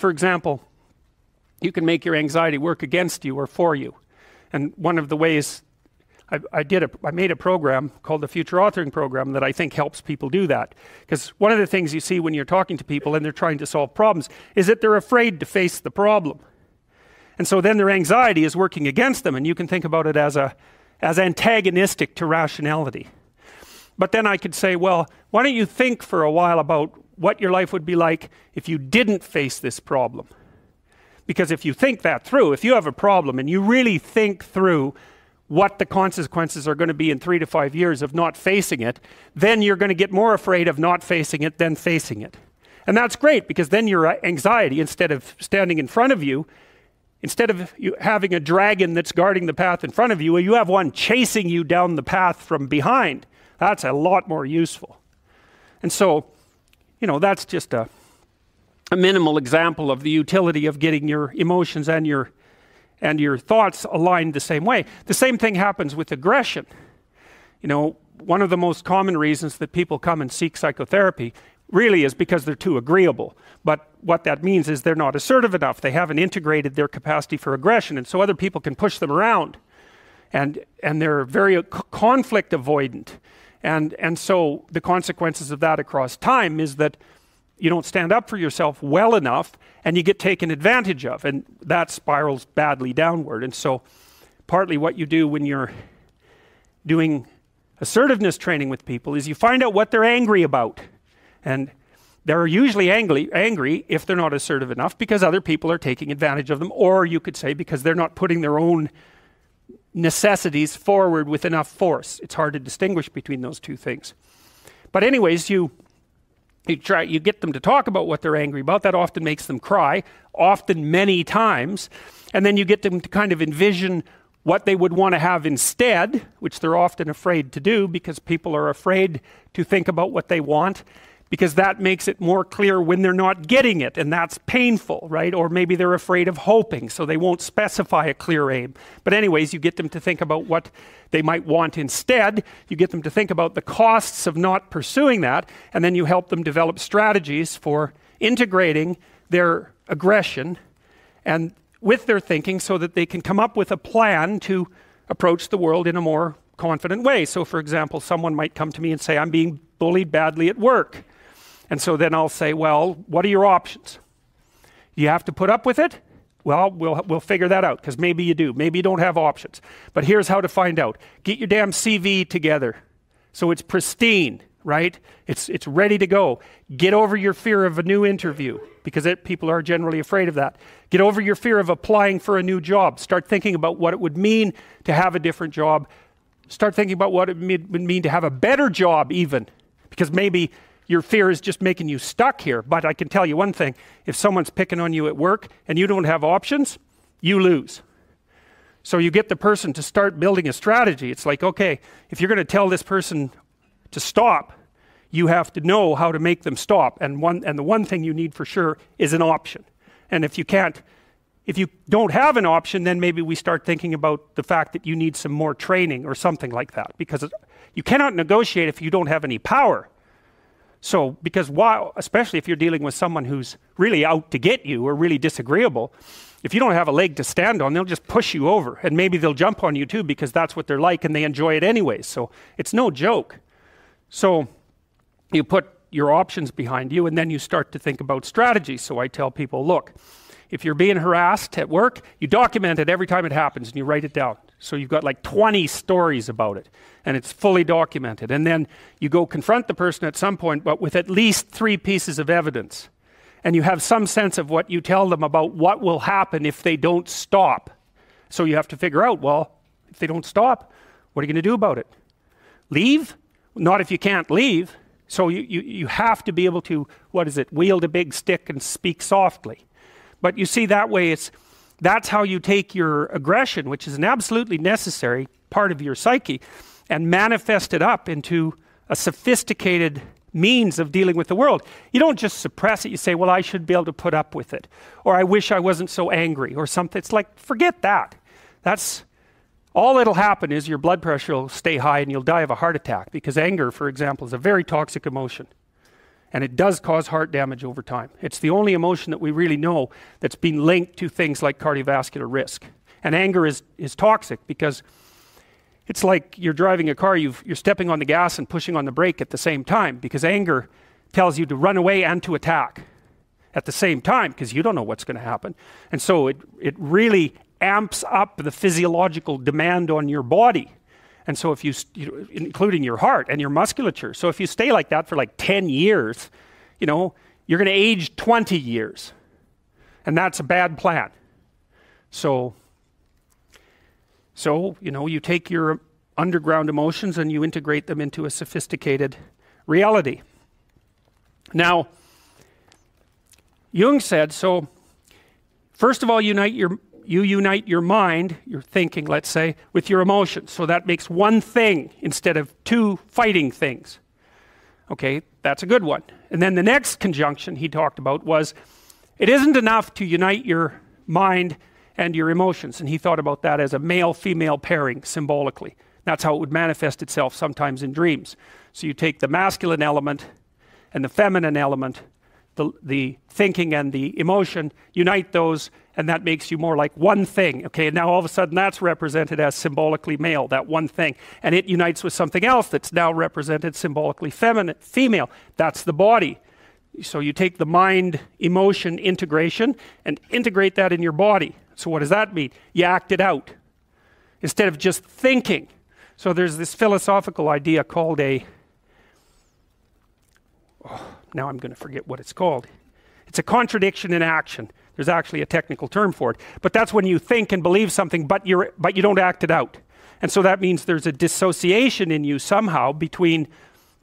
for example, you can make your anxiety work against you or for you. And one of the ways I, I, did a, I made a program called the Future Authoring Program that I think helps people do that. Because one of the things you see when you're talking to people and they're trying to solve problems is that they're afraid to face the problem. And so then their anxiety is working against them, and you can think about it as, a, as antagonistic to rationality. But then I could say, well, why don't you think for a while about what your life would be like if you didn't face this problem? Because if you think that through, if you have a problem and you really think through what the consequences are going to be in three to five years of not facing it, then you're going to get more afraid of not facing it than facing it. And that's great because then your uh, anxiety, instead of standing in front of you, instead of you having a dragon that's guarding the path in front of you, you have one chasing you down the path from behind. That's a lot more useful. And so, you know, that's just a, a minimal example of the utility of getting your emotions and your and your thoughts aligned the same way. The same thing happens with aggression. You know, one of the most common reasons that people come and seek psychotherapy really is because they're too agreeable. But what that means is they're not assertive enough. They haven't integrated their capacity for aggression, and so other people can push them around. And, and they're very conflict avoidant. And, and so the consequences of that across time is that you don't stand up for yourself well enough and you get taken advantage of and that spirals badly downward. And so partly what you do when you're doing assertiveness training with people is you find out what they're angry about. And they're usually angry, angry if they're not assertive enough because other people are taking advantage of them or you could say because they're not putting their own necessities forward with enough force. It's hard to distinguish between those two things. But anyways you you try you get them to talk about what they're angry about. That often makes them cry often many times. And then you get them to kind of envision what they would want to have instead which they're often afraid to do because people are afraid to think about what they want because that makes it more clear when they're not getting it, and that's painful, right? Or maybe they're afraid of hoping, so they won't specify a clear aim. But, anyways, you get them to think about what they might want instead. You get them to think about the costs of not pursuing that, and then you help them develop strategies for integrating their aggression and with their thinking so that they can come up with a plan to approach the world in a more confident way. So, for example, someone might come to me and say, I'm being bullied badly at work. And so then I'll say, well, what are your options? You have to put up with it? Well, we'll, we'll figure that out because maybe you do. Maybe you don't have options. But here's how to find out get your damn CV together so it's pristine, right? It's, it's ready to go. Get over your fear of a new interview because it, people are generally afraid of that. Get over your fear of applying for a new job. Start thinking about what it would mean to have a different job. Start thinking about what it would mean to have a better job, even because maybe your fear is just making you stuck here. But I can tell you one thing if someone's picking on you at work and you don't have options, you lose. So you get the person to start building a strategy. It's like, okay, if you're going to tell this person to stop, you have to know how to make them stop. And one and the one thing you need for sure is an option. And if you can't if you don't have an option, then maybe we start thinking about the fact that you need some more training or something like that because you cannot negotiate if you don't have any power. So, because while, especially if you're dealing with someone who's really out to get you or really disagreeable, if you don't have a leg to stand on, they'll just push you over. And maybe they'll jump on you too because that's what they're like and they enjoy it anyways. So, it's no joke. So, you put your options behind you and then you start to think about strategy. So, I tell people look, if you're being harassed at work, you document it every time it happens and you write it down. So you've got like 20 stories about it and it's fully documented. And then you go confront the person at some point, but with at least three pieces of evidence. And you have some sense of what you tell them about what will happen if they don't stop. So you have to figure out well, if they don't stop, what are you going to do about it? Leave? Not if you can't leave. So you, you, you have to be able to, what is it, wield a big stick and speak softly. But you see, that way it's that's how you take your aggression, which is an absolutely necessary part of your psyche, and manifest it up into a sophisticated means of dealing with the world. You don't just suppress it, you say, Well, I should be able to put up with it, or I wish I wasn't so angry, or something. It's like, forget that. That's all that'll happen is your blood pressure will stay high and you'll die of a heart attack because anger, for example, is a very toxic emotion. And it does cause heart damage over time. It's the only emotion that we really know that's been linked to things like cardiovascular risk. And anger is, is toxic because it's like you're driving a car, you are stepping on the gas and pushing on the brake at the same time because anger tells you to run away and to attack at the same time because you don't know what's going to happen. And so it, it really amps up the physiological demand on your body. And so if you, you including your heart and your musculature. So if you stay like that for like 10 years, you know, you're going to age 20 years. And that's a bad plan. So so, you know, you take your underground emotions and you integrate them into a sophisticated reality. Now, Jung said, so first of all, unite your, you unite your mind, your thinking, let's say, with your emotions. So that makes one thing instead of two fighting things. Okay, that's a good one. And then the next conjunction he talked about was it isn't enough to unite your mind and your emotions. And he thought about that as a male female pairing symbolically. That's how it would manifest itself sometimes in dreams. So you take the masculine element and the feminine element the, the thinking and the emotion, unite those, and that makes you more like one thing. Okay, and now all of a sudden that's represented as symbolically male, that one thing. And it unites with something else that's now represented symbolically feminine, female. That's the body. So you take the mind emotion integration and integrate that in your body. So what does that mean? You act it out instead of just thinking. So there's this philosophical idea called a oh, now I'm going to forget what it's called. It's a contradiction in action. There's actually a technical term for it. But that's when you think and believe something, but, you're, but you don't act it out. And so that means there's a dissociation in you somehow between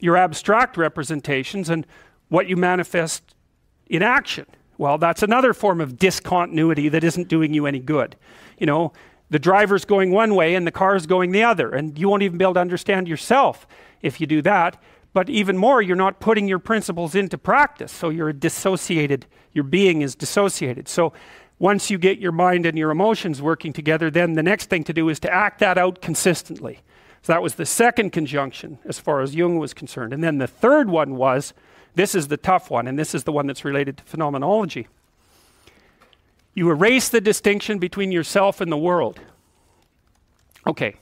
your abstract representations and what you manifest in action. Well, that's another form of discontinuity that isn't doing you any good. You know, the driver's going one way and the car's going the other, and you won't even be able to understand yourself if you do that. But even more, you're not putting your principles into practice. So you're dissociated, your being is dissociated. So once you get your mind and your emotions working together, then the next thing to do is to act that out consistently. So that was the second conjunction as far as Jung was concerned. And then the third one was this is the tough one, and this is the one that's related to phenomenology. You erase the distinction between yourself and the world. Okay,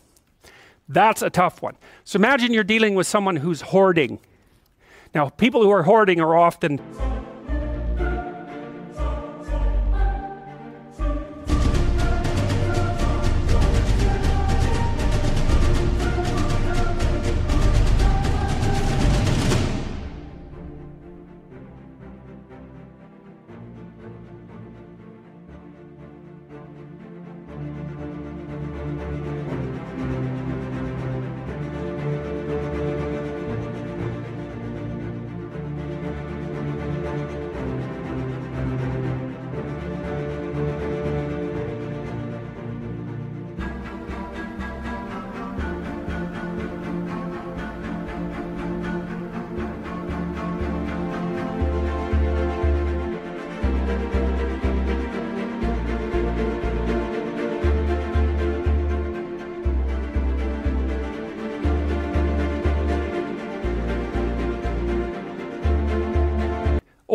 that's a tough one. So imagine you're dealing with someone who's hoarding. Now, people who are hoarding are often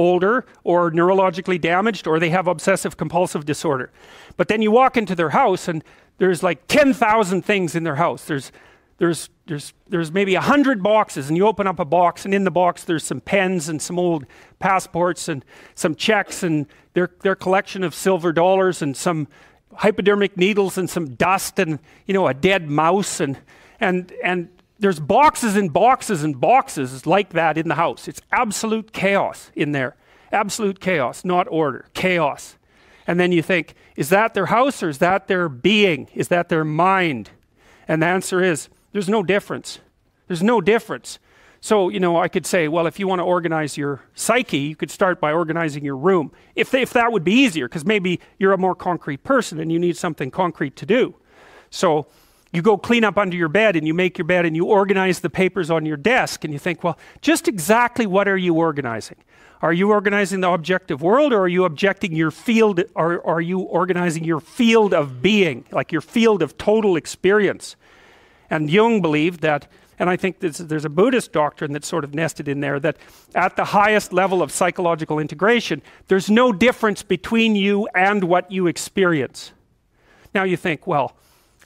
older or neurologically damaged or they have obsessive compulsive disorder. But then you walk into their house and there's like 10,000 things in their house. There's there's there's there's maybe 100 boxes and you open up a box and in the box there's some pens and some old passports and some checks and their their collection of silver dollars and some hypodermic needles and some dust and you know a dead mouse and and and there's boxes and boxes and boxes like that in the house. It's absolute chaos in there. Absolute chaos, not order, chaos. And then you think, is that their house or is that their being? Is that their mind? And the answer is, there's no difference. There's no difference. So, you know, I could say, well, if you want to organize your psyche, you could start by organizing your room. If, they, if that would be easier, because maybe you're a more concrete person and you need something concrete to do. So, you go clean up under your bed and you make your bed and you organize the papers on your desk and you think, well, just exactly what are you organizing? Are you organizing the objective world or are you objecting your field or are you organizing your field of being, like your field of total experience? And Jung believed that And I think this, there's a Buddhist doctrine that's sort of nested in there that at the highest level of psychological integration, there's no difference between you and what you experience. Now you think, well,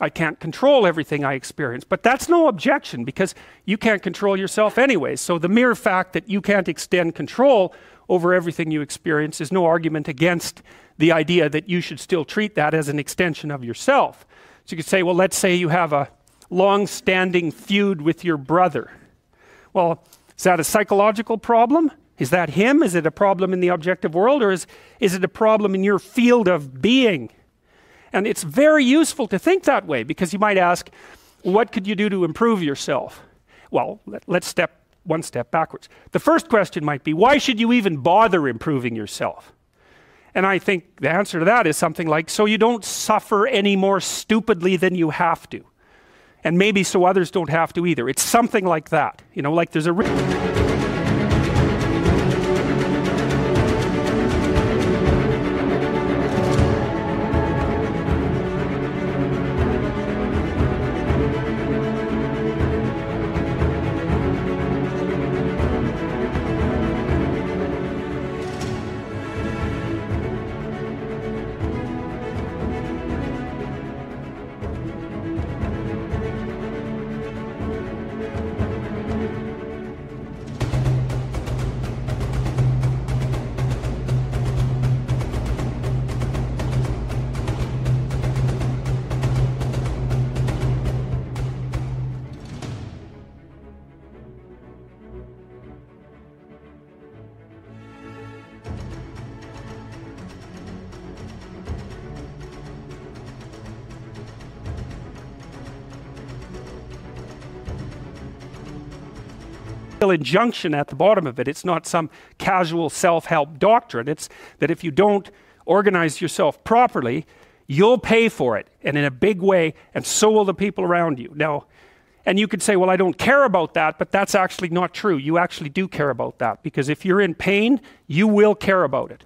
I can't control everything I experience. But that's no objection because you can't control yourself anyway. So the mere fact that you can't extend control over everything you experience is no argument against the idea that you should still treat that as an extension of yourself. So you could say, well, let's say you have a long standing feud with your brother. Well, is that a psychological problem? Is that him? Is it a problem in the objective world? Or is, is it a problem in your field of being? And it's very useful to think that way because you might ask, what could you do to improve yourself? Well, let, us step one step backwards. The first question might be, why should you even bother improving yourself? And I think the answer to that is something like, so you don't suffer any more stupidly than you have to. And maybe so others don't have to either. It's something like that. You know, like there's a. injunction at the bottom of it. It's not some casual self help doctrine. It's that if you don't organize yourself properly, you'll pay for it and in a big way, and so will the people around you. Now, and you could say, well, I don't care about that, but that's actually not true. You actually do care about that because if you're in pain, you will care about it.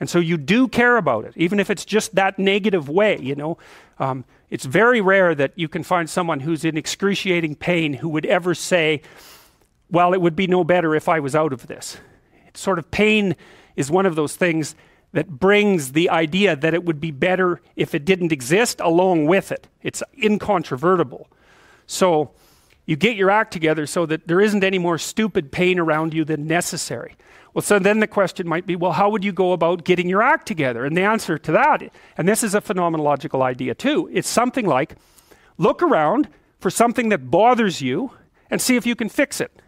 And so you do care about it, even if it's just that negative way, you know. Um, it's very rare that you can find someone who's in excruciating pain who would ever say, well, it would be no better if I was out of this. It's sort of pain is one of those things that brings the idea that it would be better if it didn't exist along with it. It's incontrovertible. So you get your act together so that there isn't any more stupid pain around you than necessary. Well, so then the question might be well, how would you go about getting your act together? And the answer to that, and this is a phenomenological idea too, it's something like look around for something that bothers you and see if you can fix it.